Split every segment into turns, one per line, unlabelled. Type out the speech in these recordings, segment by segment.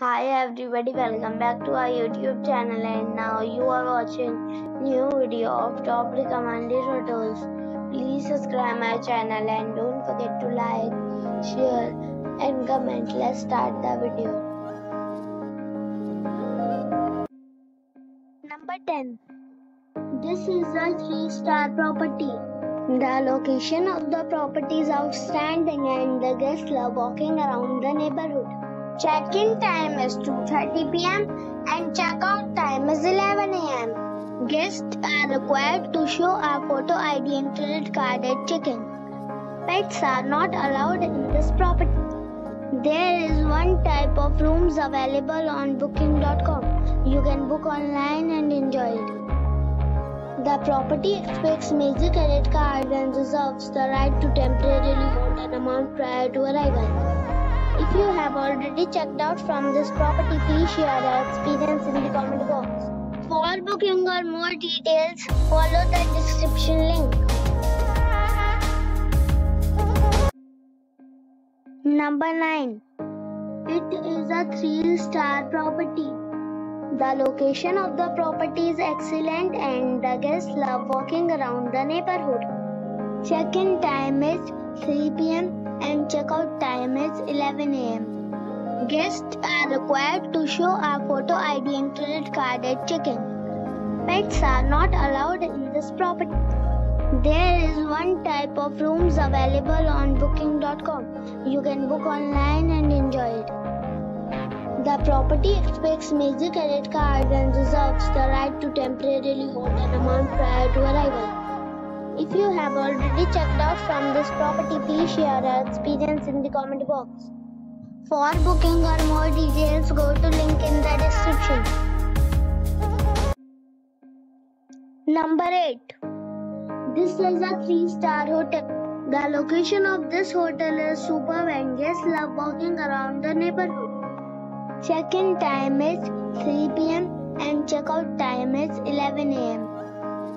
Hi everybody, welcome back to our YouTube channel and now you are watching new video of top recommended hotels. Please subscribe my channel and don't forget to like, share and comment. Let's start the video. Number 10. This is a 3-star property. The location of the property is outstanding and the guests love walking around the neighborhood. Check-in time is 2:30 p.m. and check-out time is 11 a.m. Guests are required to show a photo ID and credit card at check-in. Pets are not allowed in this property. There is one type of rooms available on booking.com. You can book online and enjoy it. The property expects major credit cards and reserves the right to temporarily hold an amount prior to arrival. If you have already checked out from this property, please share your experience in the comment box. For booking or more details, follow the description link. Number 9. It is a 3-star property. The location of the property is excellent and the guests love walking around the neighborhood. Check-in time is 3 p.m. and checkout time is 11 am. Guests are required to show a photo ID and credit card at check-in. Pets are not allowed in this property. There is one type of rooms available on booking.com. You can book online and enjoy it. The property expects major credit cards and reserves the right to temporarily hold an amount prior to arrival. If you have already checked out from this property, please share your experience in the comment box. For booking or more details, go to link in the description. Number 8. This is a 3-star hotel. The location of this hotel is superb and guests love walking around the neighborhood. Check-in time is 3 p.m. and checkout time is 11 a.m.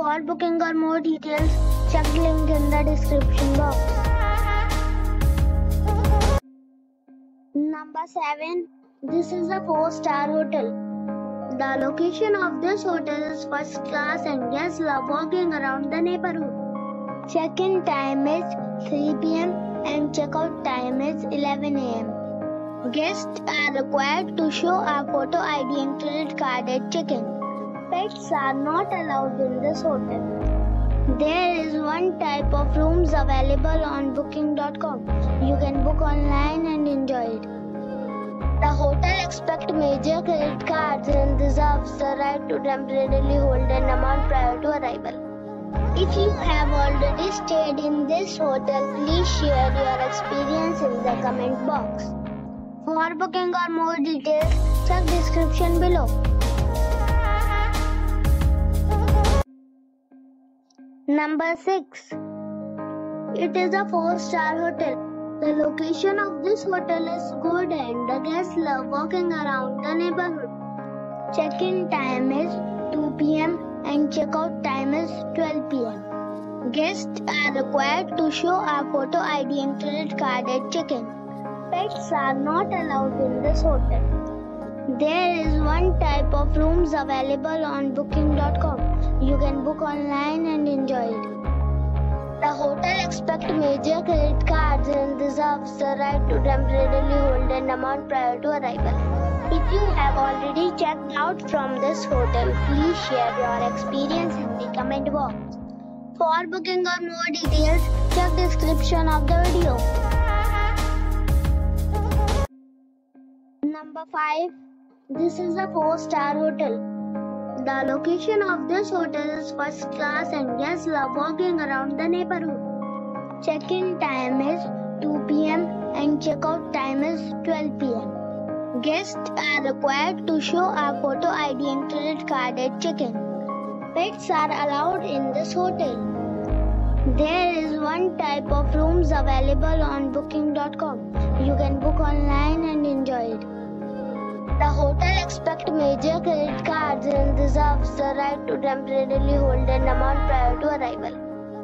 For booking or more details, check link in the description box. Number 7. This is a 4-star hotel. The location of this hotel is first class and guests love walking around the neighborhood. Check-in time is 3 p.m. and checkout time is 11 a.m. Guests are required to show a photo ID and credit card at check-in. Pets are not allowed in this hotel. There is one type of rooms available on booking.com. You can book online and enjoy it. The hotel expects major credit cards and reserves the right to temporarily hold an amount prior to arrival. If you have already stayed in this hotel, please share your experience in the comment box. For booking or more details, check description below. Number 6. It is a 4-star hotel. The location of this hotel is good and the guests love walking around the neighborhood. Check-in time is 2 p.m. and checkout time is 12 p.m. Guests are required to show a photo ID and credit card at check-in. Pets are not allowed in this hotel. There is one type of rooms available on booking.com. You can book online and enjoy it. The hotel expects major credit cards and reserves the right to temporarily hold an amount prior to arrival. If you have already checked out from this hotel, please share your experience in the comment box. For booking or more details, check description of the video. Number 5. This is a 4-star hotel. The location of this hotel is first class and guests love walking around the neighborhood. Check-in time is 2 p.m. and checkout time is 12 p.m. Guests are required to show a photo ID and credit card at check-in. Pets are allowed in this hotel. There is one type of rooms available on booking.com. You can book online and enjoy it. The hotel expects major credit cards and reserves the right to temporarily hold an amount prior to arrival.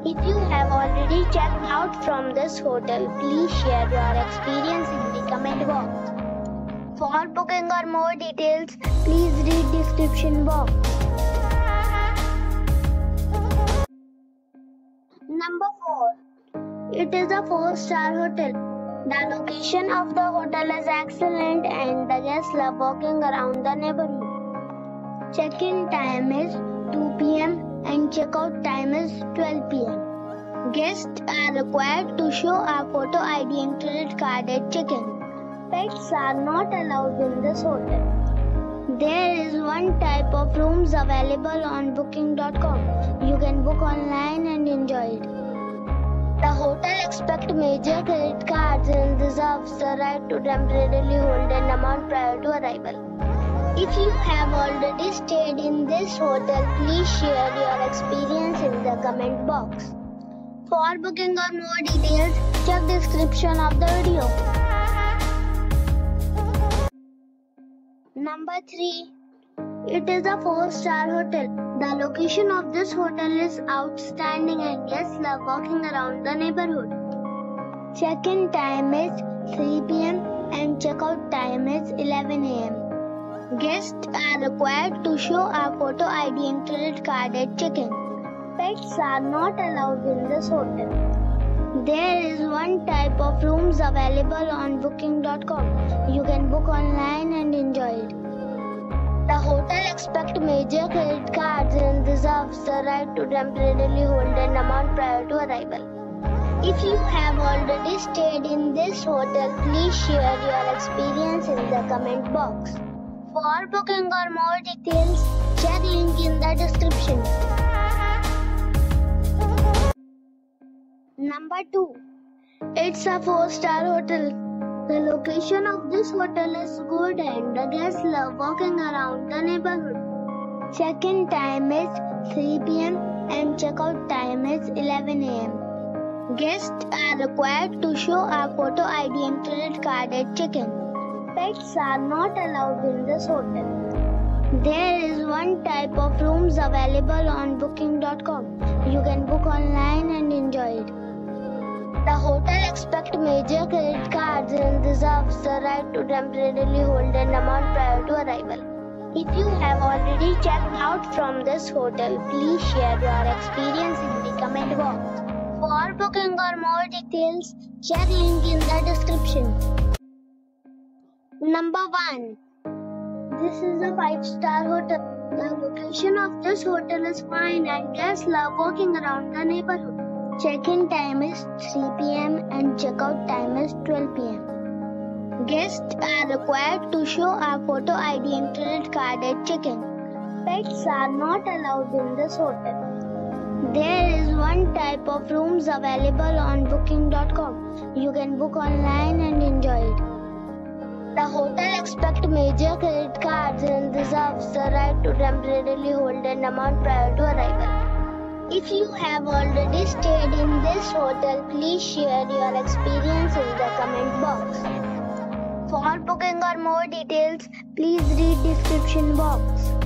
If you have already checked out from this hotel, please share your experience in the comment box. For booking or more details, please read description box. Number 4. It is a 4-star hotel. The location of the hotel is excellent and the guests love walking around the neighborhood. Check-in time is 2 p.m. and check-out time is 12 p.m. Guests are required to show a photo ID and credit card at check-in. Pets are not allowed in this hotel. There is one type of rooms available on booking.com. You can book online and enjoy it. The hotel expects major credit cards and reserves the right to temporarily hold an amount prior to arrival. If you have already stayed in this hotel, please share your experience in the comment box. For booking or more details, check description of the video. Number 3. It is a 4-star hotel. The location of this hotel is outstanding and guests love walking around the neighborhood. Check-in time is 3 p.m. and check-out time is 11 a.m. Guests are required to show a photo ID and credit card at check-in. Pets are not allowed in this hotel. There is one type of rooms available on booking.com. You can book online and enjoy it. The hotel expects major credit cards and reserves the right to temporarily hold an amount prior to arrival. If you have already stayed in this hotel, please share your experience in the comment box. For booking or more details, check link in the description. Number 2. It's a 4-star hotel. The location of this hotel is good and the guests love walking around the neighborhood. Check-in time is 3 p.m. and check-out time is 11 a.m. Guests are required to show a photo ID and credit card at check-in. Pets are not allowed in this hotel. There is one type of rooms available on booking.com. You can book online and enjoy it. The hotel expects major credit cards and reserves the right to temporarily hold an amount prior to arrival. If you have already checked out from this hotel, please share your experience in the comment box. For booking or more details, check link in the description. Number 1. This is a 5-star hotel. The location of this hotel is fine and guests love walking around the neighborhood. Check-in time is 3 p.m. and check-out time is 12 p.m. Guests are required to show a photo ID and credit card at check-in. Pets are not allowed in this hotel. There is one type of rooms available on booking.com. You can book online and enjoy it. The hotel expects major credit cards and reserves the right to temporarily hold an amount prior to arrival. If you have already stayed in this hotel, please share your experience in the comment box. For booking or more details, please read description box.